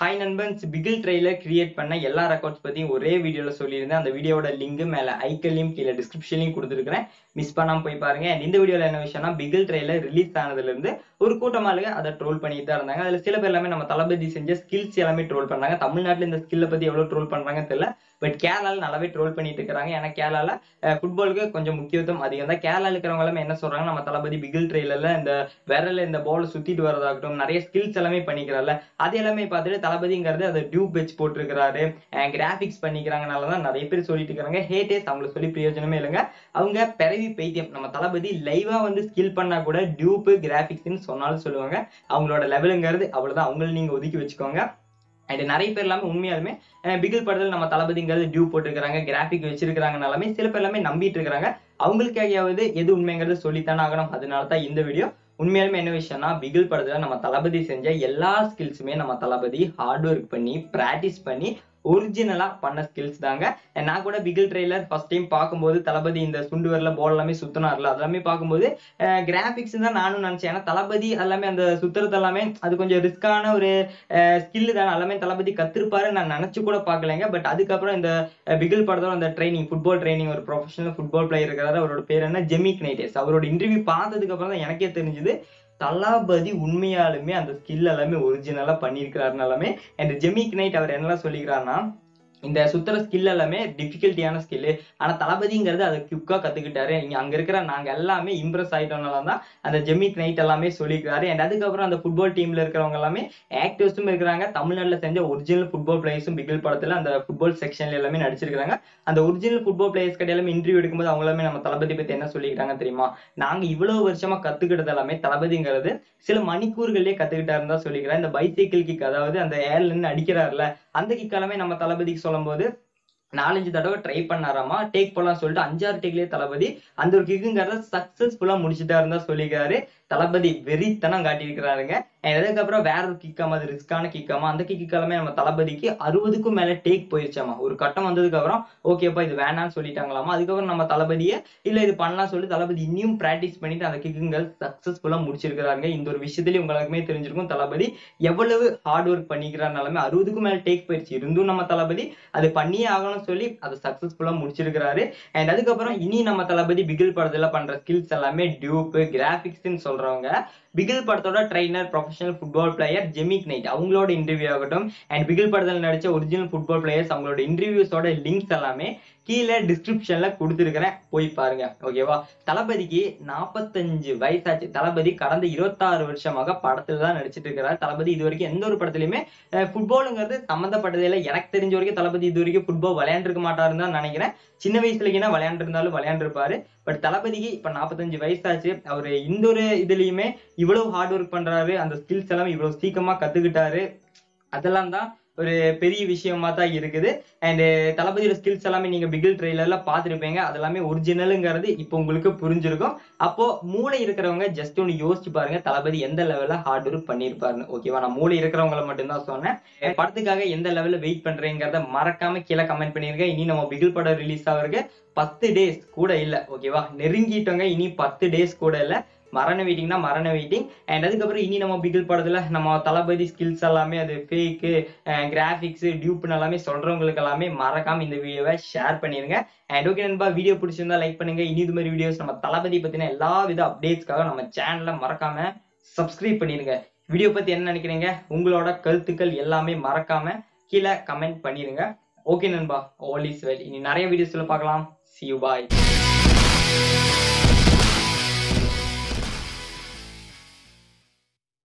Hi நண்பன்ஸ் Bigil trailer create பண்ண எல்லா ரெக்கார்ட்ஸ் பற்றியும் ஒரே வீடியோல சொல்லியிருந்தேன். அந்த வீடியோட லிங்க் மேல ஐக்கல்லையும் கீழே டிஸ்கிரிப்ஷன்லையும் கொடுத்துருக்கேன் மிஸ் பண்ணாம போய் பாருங்க. அண்ட் இந்த வீடியோல என்ன விஷயம்னா பிகில் ட்ரெயிலர் ரிலீஸ் ஆனதுல இருந்து ஒரு கூட்டமாக அதை ட்ரோல் பண்ணிட்டு தான் இருந்தாங்க. அதுல சில பேர் எல்லாமே நம்ம தளபதி செஞ்ச ஸ்கில்ஸ் எல்லாமே ட்ரோல் பண்ணாங்க. தமிழ்நாட்டில் இந்த ஸ்கில்லை பத்தி எவ்வளவு ட்ரோல் பண்றாங்கன்னு தெரியல. பட் கேரளாவில் நல்லாவே ட்ரோல் பண்ணிட்டு இருக்காங்க ஏன்னா கேரளால ஃபுட்பாலுக்கு கொஞ்சம் முக்கியத்துவம் அதிகம் தான். கேரளால இருக்கிறவங்க எல்லாமே என்ன சொல்றாங்க? நம்ம தளபதி பிகில் ட்ரெயிலரில் இந்த விரல இந்த பால் சுத்திட்டு வரதாகட்டும் நிறைய ஸ்கில்ஸ் எல்லாமே பண்ணிக்கிறாரு அது எல்லாமே பார்த்துட்டு தளபதிங்கிறது அதை டியூப் வச்சு போட்டிருக்கிறாரு. கிராபிக்ஸ் பண்ணிக்கிறாங்கனால தான் நிறைய பேர் சொல்லிட்டு இருக்காங்க ஹேட்டேஸ் அவங்களுக்கு சொல்லி பிரயோஜனமே இல்லைங்க. அவங்க பிறவி பைத்தியம் நம்ம தளபதி லைவா வந்து ஸ்கில் பண்ணா கூட டியூப் கிராபிக்ஸ்னு சொன்னாலும் சொல்லுவாங்க. அவங்களோட லெவலுங்கிறது அவ்வளவுதான். அவங்கள நீங்க ஒதுக்கி வச்சுக்கோங்க. அண்ட் நிறைய பேர் எல்லாமே உண்மையாலுமே பிகில் படத்தில் நம்ம தளபதிங்கிறது டியூ போட்டுருக்காங்க கிராஃபிக் வச்சிருக்காங்கனாலுமே சில பேர் எல்லாமே நம்பிட்டு இருக்கிறாங்க. அவங்களுக்காகவது எது உண்மைங்கிறது சொல்லித்தானே ஆகணும். அதனால தான் இந்த வீடியோ உண்மையாலுமே என்ன விஷயம்னா பிகில் படத்தில் நம்ம தளபதி செஞ்ச எல்லா ஸ்கில்ஸுமே நம்ம தளபதி ஹார்ட் ஒர்க் பண்ணி ப்ராக்டிஸ் பண்ணி ஒரிஜினலா பண்ண ஸ்கில்ஸ் தாங்க. நான் கூட பிகில் ட்ரெய்லர் ஃபர்ஸ்ட் டைம் பார்க்கும்போது தளபதி இந்த சுண்டு வரல போல் எல்லாமே சுத்தினார்ல அதெல்லாமே பார்க்கும்போது கிராபிக்ஸ் தான் நானும் நினச்சேன். ஏன்னா தளபதி எல்லாமே அந்த சுத்துறது எல்லாமே அது கொஞ்சம் ரிஸ்கான ஒரு ஸ்கில் தான். எல்லாமே தளபதி கத்திருப்பாரு நான் நினைச்சு கூட பார்க்கலைங்க. பட் அதுக்கப்புறம் இந்த பிகில் படத்தோட அந்த ட்ரைனிங் ஃபுட்பால் ட்ரைனிங் ஒரு ப்ரொஃபஷனல் ஃபுட்பால் பிளேயர் இருக்கிறாரு அவரோட பேர் என்ன? ஜெமிக் நைட்டேஸ் அவரோட இன்டர்வியூ பார்த்ததுக்கு அப்புறம் தான் எனக்கே தெரிஞ்சது. தலாபதி உண்மையாலுமே அந்த ஸ்கில் எல்லாமே ஒரிஜினலா பண்ணியிருக்கிறாருனாலுமே அண்ட் ஜெமிக் நைட் அவர் என்னெல்லாம் சொல்லிக்கிறாருன்னா இந்த சுத்துற ஸ்கில் எல்லாமே டிஃபிகல்ட்டியான ஸ்கில்லு ஆனா தளபதிங்கிறது அதை குயிக்காக கத்துக்கிட்டாரு. இங்கே அங்க இருக்கிற நாங்க எல்லாமே இம்ப்ரெஸ் ஆகிட்டோம்னால தான். அந்த ஜெமித் நைட் எல்லாமே சொல்லிக்கிறாரு. அண்ட் அதுக்கப்புறம் அந்த ஃபுட்பால் டீம்ல இருக்கிறவங்க எல்லாமே ஆக்டர்ஸும் இருக்கிறாங்க. தமிழ்நாட்டுல செஞ்ச ஒரிஜினல் ஃபுட்பால் பிளேயர்ஸும் பிகில் படத்துல அந்த ஃபுட்பால் செக்ஷன்ல எல்லாமே நடிச்சிருக்காங்க அந்த ஒரிஜினல் ஃபுட்பால் பிளேயர்ஸ் கிட்ட எல்லாமே இன்டர்வியூ எடுக்கும்போது அவங்க நம்ம தளபதி பத்தி என்ன சொல்லிக்கிறாங்க தெரியுமா? நாங்க இவ்வளவு வருஷமா கற்றுக்கிட்டது எல்லாமே தளபதிங்கிறது சில மணிக்கூர்கள்லயே கத்துக்கிட்டாருன்னு தான் சொல்லிக்கிறேன். இந்த பைசைக்கிள் கிக் அதாவது அந்த ஏர்ல அடிக்கிறாருல அந்த கிக் எல்லாமே நம்ம தளபதிக்கு சொல்லும்போது நாலஞ்சு தடவை ட்ரை பண்ணாராமா டேக் போலாம் சொல்லிட்டு அஞ்சாறு டேக்லயே தளபதி அந்த ஒரு கிக்குங்கிறத சக்சஸ்ஃபுல்லா முடிச்சுட்டாருன்னு தான் சொல்லிக்கிறாரு. தளபதி வெறித்தனம் காட்டியிருக்கிறாருங்க. அதுக்கப்புறம் வேற ஒரு கிக்காம அது ரிஸ்கான கிக்காம அந்த கிக்கு நம்ம தளபதிக்கு அறுபதுக்கும் மேல டேக் போயிருச்சாமா? ஒரு கட்டம் வந்ததுக்கு அப்புறம் ஓகேப்பா இது வேணாம்னு சொல்லிட்டாங்களாமா? அதுக்கப்புறம் நம்ம தளபதியை இல்ல இது பண்ணலாம் சொல்லி தளபதி இன்னும் பிராக்டிஸ் பண்ணிட்டு அந்த கிக்குங்கள் சக்சஸ்ஃபுல்லா முடிச்சிருக்கிறாங்க இந்த ஒரு விஷயத்துலயும் உங்களுக்குமே தெரிஞ்சிருக்கும் தளபதி எவ்வளவு ஹார்ட் ஒர்க் பண்ணிக்கிறாருனாலுமே அறுபதுக்கும் மேல டேக் போயிருச்சு. இருந்தும் நம்ம தளபதி அது பண்ணியே ஆகணும்னு சொல்லி அதை சக்சஸ்ஃபுல்லா முடிச்சிருக்கிறாரு. அண்ட் அதுக்கப்புறம் இனி நம்ம தளபதி பிகில் படத்துல பண்ற ஸ்கில்ஸ் எல்லாமே டியூப் கிராபிக்ஸ்ன்னு சொல்றவங்க பிகில் படத்தோட trainer professional football player Jemick Knight அவங்களோட இன்டர்வியூ ஆகட்டும் அண்ட் பிகில் படத்தில் நடிச்ச ஒரிஜினல் ஃபுட்பால் பிளேயர்ஸ் அவங்களோட இன்டர்வியூஸோட லிங்க்ஸ் எல்லாமே கீழே டிஸ்கிரிப்ஷன்ல கொடுத்துருக்கிறேன். போய் பாருங்க. ஓகேவா தளபதிக்கு நாற்பத்தஞ்சு வயசாச்சு. தளபதி கடந்த இருபத்தாறு வருஷமாக படத்துல தான் நடிச்சிட்டு இருக்கிறார். தளபதி இது வரைக்கும் எந்த ஒரு படத்துலயுமே ஃபுட்பாலுங்கிறது சம்மந்தப்பட்டதே இல்லை. எனக்கு தெரிஞ்ச வரைக்கும் தளபதி இது வரைக்கும் ஃபுட்பால் விளையாண்டுருக்க மாட்டாருன்னு தான் நினைக்கிறேன். சின்ன வயசுலனா விளையாண்டுருந்தாலும் விளையாண்டுருப்பாரு. பட் தளபதிக்கு இப்ப நாற்பத்தஞ்சு வயசாச்சு. அவர் இந்த ஒரு இதுலயுமே இவ்வளவு ஹார்ட் ஒர்க் பண்றாரு. அந்த ஸ்கில்ஸ் எல்லாம் இவ்வளவு சீக்கிரமா கத்துக்கிட்டாரு. அதெல்லாம் தான் ஒரு பெரிய விஷயமா தான் இருக்குது. அண்ட் தளபதியோட ஸ்கில்ஸ் எல்லாமே நீங்க பிகில் ட்ரெயிலர்ல பார்த்துருப்பீங்க. அதெல்லாமே ஒரிஜினலுங்கிறது இப்போ உங்களுக்கு புரிஞ்சிருக்கும். அப்போ மூளை இருக்கிறவங்க ஜஸ்ட் ஒன்று யோசிச்சு பாருங்க. தளபதி எந்த லெவல்ல ஹார்ட் ஒர்க் பண்ணியிருப்பாருன்னு ஓகேவா நான் மூளை இருக்கிறவங்கள மட்டும்தான் சொன்னேன். படத்துக்காக எந்த லெவல்ல வெயிட் பண்றேங்கிறத மறக்காம கீழே கமெண்ட் பண்ணிருங்க. இனி நம்ம பிகில் படம் ரிலீஸ் ஆகுறதுக்கு பத்து டேஸ் கூட இல்ல. ஓகேவா நெருங்கிட்டோங்க. இனி பத்து டேஸ் கூட இல்ல. மரண வெயிட்டிங்னா மரண வெயிட்டிங் அண்ட் அதுக்கப்புறம் இனி நம்ம பிகில் படத்தில் நம்ம தளபதி ஸ்கில்ஸ் எல்லாமே அது ஃபேக்கு கிராஃபிக்ஸு டியூப்னு எல்லாமே சொல்கிறவங்களுக்கு எல்லாமே மறக்காமல் இந்த வீடியோவை ஷேர் பண்ணிடுங்க அண்ட் ஓகே நண்பா வீடியோ பிடிச்சிருந்தா லைக் பண்ணுங்க. இனி இது மாதிரி வீடியோஸ் நம்ம தளபதி பற்றின எல்லா வித அப்டேட்ஸ்க்காக நம்ம சேனலை மறக்காம சப்ஸ்கிரைப் பண்ணிடுங்க வீடியோ பற்றி என்ன நினைக்கிறீங்க? உங்களோட கருத்துக்கள் எல்லாமே மறக்காம கீழே கமெண்ட் பண்ணிடுங்க ஓகே நண்பா ஆல் இஸ் வெல் இனி நிறைய வீடியோஸில் பார்க்கலாம். C you bye